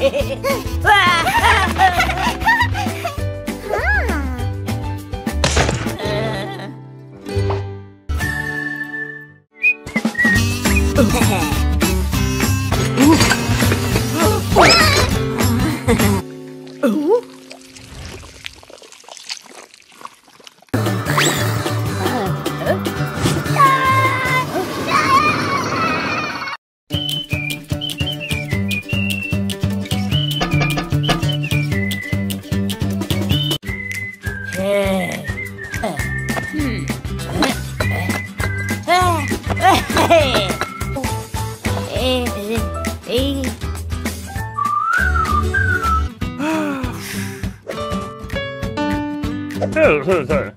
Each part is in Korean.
Hehehe 是是是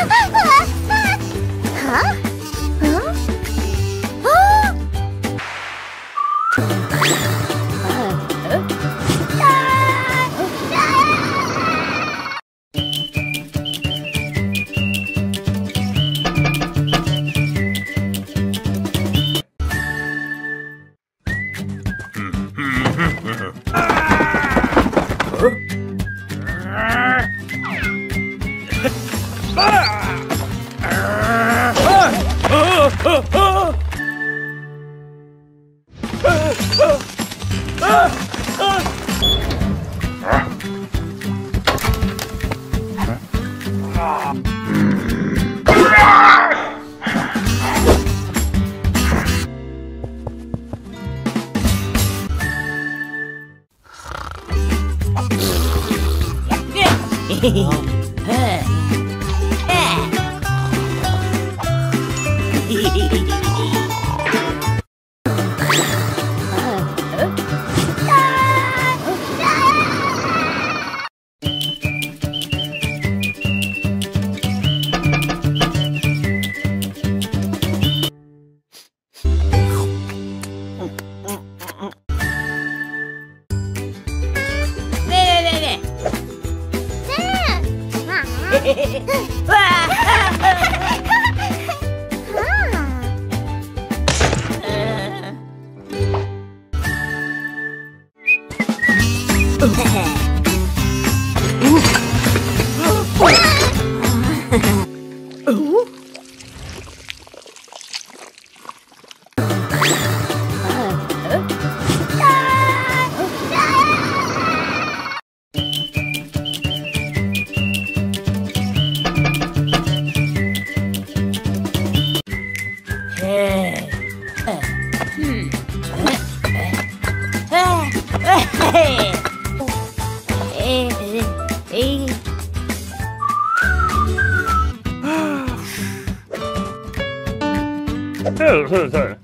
啊 啊 슬슬 是是是